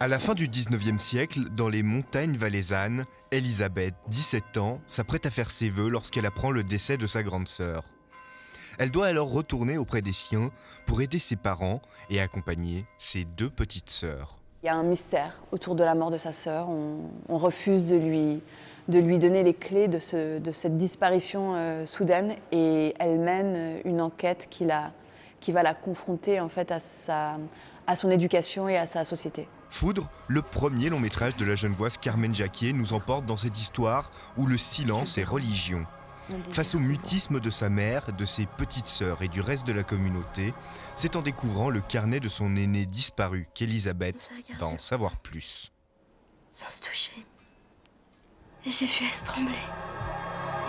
À la fin du 19e siècle, dans les montagnes valaisannes, Elisabeth, 17 ans, s'apprête à faire ses vœux lorsqu'elle apprend le décès de sa grande sœur. Elle doit alors retourner auprès des siens pour aider ses parents et accompagner ses deux petites sœurs. Il y a un mystère autour de la mort de sa sœur. On, refuse de lui, de lui donner les clés de, ce, de cette disparition euh, soudaine et elle mène une enquête qui, qui va la confronter en fait à, sa, à son éducation et à sa société. Foudre, le premier long métrage de la genevoise Carmen Jacquier, nous emporte dans cette histoire où le silence est religion. Face au mutisme de sa mère, de ses petites sœurs et du reste de la communauté, c'est en découvrant le carnet de son aîné disparu qu'Elisabeth va en savoir plus. Sans se toucher. Et j'ai vu se trembler.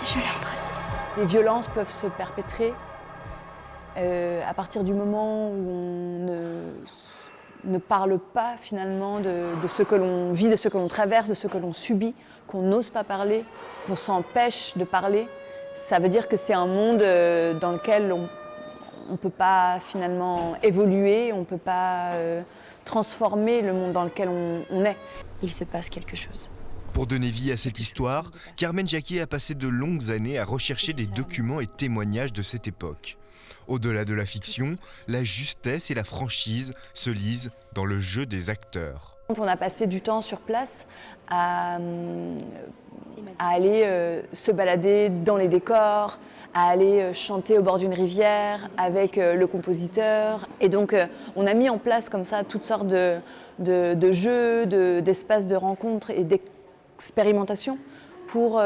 Et je l'ai embrassée. Les violences peuvent se perpétrer euh, à partir du moment où on ne ne parle pas finalement de, ce que l'on vit, de ce que l'on traverse, de ce que l'on subit, qu'on n'ose pas parler, qu'on s'empêche de parler, ça veut dire que c'est un monde euh, dans lequel on ne peut pas finalement évoluer, on ne peut pas euh, transformer le monde dans lequel on, est. Il se passe quelque chose. Pour donner vie à cette histoire, Carmen Jacquet a passé de longues années à rechercher des documents et témoignages de cette époque. Au-delà de la fiction, la justesse et la franchise se lisent dans le jeu des acteurs. On a passé du temps sur place à, aller euh, se balader dans les décors, à aller euh, chanter au bord d'une rivière avec euh, le compositeur. Et donc on a mis en place comme ça toutes sortes de, de jeux, d'espaces de, rencontres et d'expérimentation pour,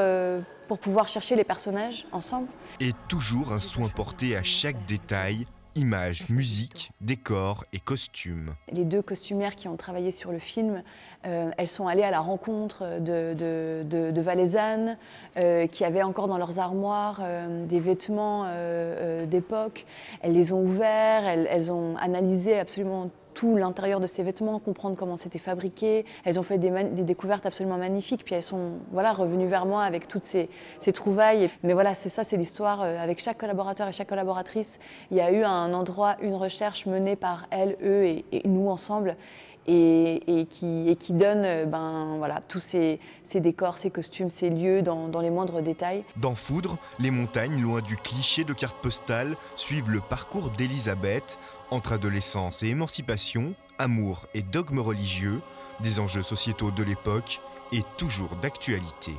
pour pouvoir chercher les personnages ensemble. Et toujours un soin porté à chaque détail, images, musique, décors et costumes. Les deux costumières qui ont travaillé sur le film, euh, elles sont allées à la rencontre de, de, de, Valaisanne, euh, qui avaient encore dans leurs armoires euh, des vêtements d'époque. Elles les ont ouverts, elles, elles ont analysé absolument tout l'intérieur de ces vêtements, comprendre comment c'était fabriqué. Elles ont fait des, découvertes absolument magnifiques, puis elles sont voilà, revenues vers moi avec toutes ces, trouvailles. Mais voilà, c'est ça, c'est l'histoire. Euh, avec chaque collaborateur et chaque collaboratrice, il y a eu un endroit, une recherche menée par elles, eux et, nous ensemble. Et, qui, donne euh, ben, voilà, tous ces, décors, ces costumes, ces lieux dans, dans les moindres détails. Dans Foudre, les montagnes, loin du cliché de carte postale, suivent le parcours d'Elisabeth entre adolescence et émancipation, amour et dogmes religieux, des enjeux sociétaux de l'époque et toujours d'actualité.